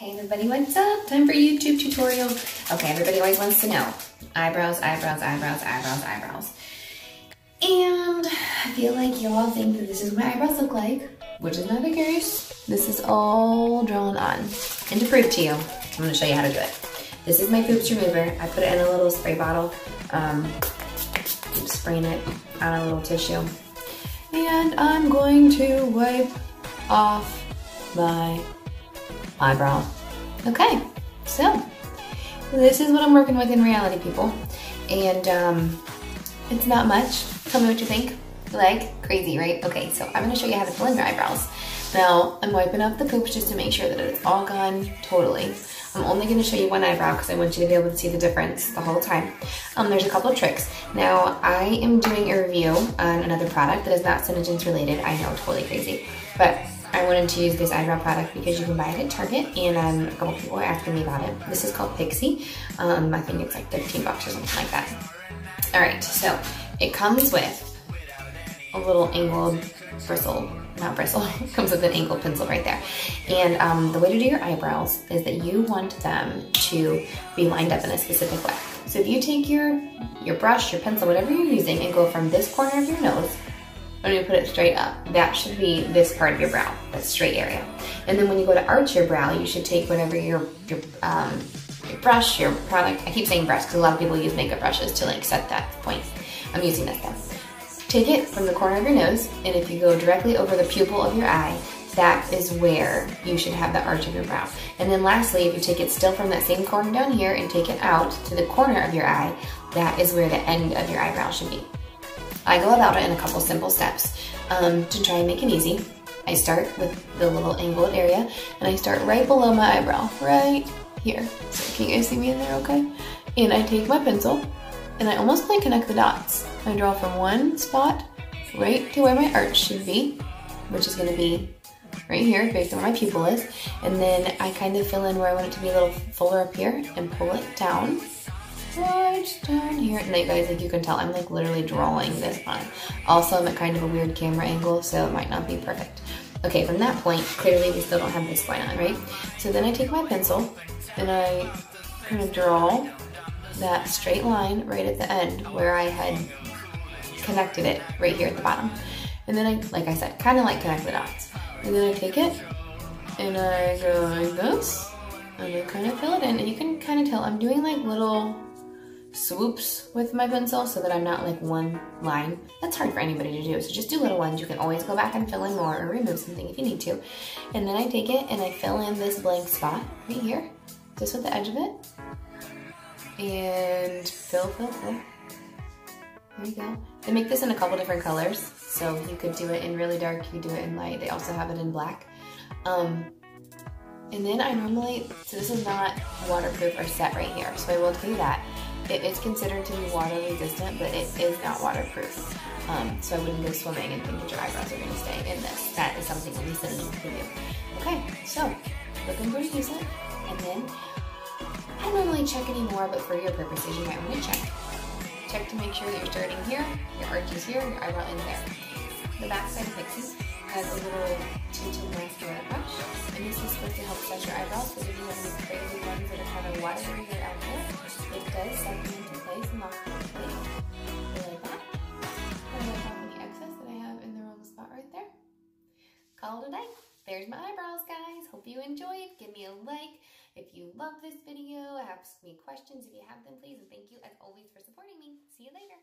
Hey everybody, what's up? Time for YouTube tutorial. Okay, everybody always wants to know. Eyebrows, eyebrows, eyebrows, eyebrows, eyebrows. And I feel like you all think that this is what my eyebrows look like, which is not the case. This is all drawn on. And to prove to you, I'm gonna show you how to do it. This is my Ooops remover. I put it in a little spray bottle. Um, spraying it on a little tissue. And I'm going to wipe off my eyebrow. Okay, so this is what I'm working with in reality, people. And um, it's not much. Tell me what you think. Like, crazy, right? Okay, so I'm gonna show you how to fill in your eyebrows. Now, I'm wiping off the Ooops just to make sure that it's all gone totally. I'm only gonna show you one eyebrow because I want you to be able to see the difference the whole time. Um, there's a couple tricks. Now, I am doing a review on another product that is not SeneGence related. I know, totally crazy. But I wanted to use this eyebrow product because you can buy it at Target and um, a couple people are asking me about it. This is called Pixi. Um, I think it's like 15 bucks or something like that. All right, so it comes with a little angled bristle, not bristle, comes with an angled pencil right there. And um, the way to do your eyebrows is that you want them to be lined up in a specific way. So if you take your, your brush, your pencil, whatever you're using and go from this corner of your nose and you put it straight up. That should be this part of your brow, that straight area. And then when you go to arch your brow, you should take whatever your, your, um, your brush, your product, I keep saying brush because a lot of people use makeup brushes to like set that point. I'm using this one. Take it from the corner of your nose, and if you go directly over the pupil of your eye, that is where you should have the arch of your brow. And then lastly, if you take it still from that same corner down here and take it out to the corner of your eye, that is where the end of your eyebrow should be. I go about it in a couple simple steps um, to try and make it easy. I start with the little angled area and I start right below my eyebrow, right here. So can you guys see me in there okay? And I take my pencil and I almost like connect the dots. I draw from one spot right to where my arch should be, which is gonna be right here based on where my pupil is. And then I kind of fill in where I want it to be a little fuller up here and pull it down right down here. And you guys, like you can tell, I'm like literally drawing this on. Also, I'm at kind of a weird camera angle, so it might not be perfect. Okay, from that point, clearly we still don't have this line on, right? So then I take my pencil and I kind of draw that straight line right at the end where I had connected it right here at the bottom. And then I, like I said, kind of like connect the dots. And then I take it and I go like this and I kind of fill it in. And you can kind of tell I'm doing like little swoops with my pencil so that I'm not like one line. That's hard for anybody to do, so just do little ones. You can always go back and fill in more or remove something if you need to. And then I take it and I fill in this blank spot right here, just with the edge of it. And fill, fill, fill. There you go. They make this in a couple different colors, so you could do it in really dark, you could do it in light. They also have it in black. Um, and then I normally, so this is not waterproof or set right here, so I will tell you that. It is considered to be water resistant, but it is not waterproof. Um, so I wouldn't go swimming and think that your eyebrows are going to stay in this. That is something that we said can do. Okay, so looking pretty decent. And then don't normally check anymore, but for your purposes, you might want to check. Check to make sure that you're starting here, your arch is here, your eyebrow in there. The back side of Pixi has a little tinted mascara brush, and this is supposed to help set your eyebrows, because if you have any crazy ones that are kind of watery or out there, it does set them into place and lock them in place. like that. I'm going to top any excess that I have in the wrong spot right there. Call it a day. There's my eyebrows, guys. Hope you enjoyed. Give me a like if you love this video, ask me questions if you have them, please. And thank you as always for supporting me. See you later.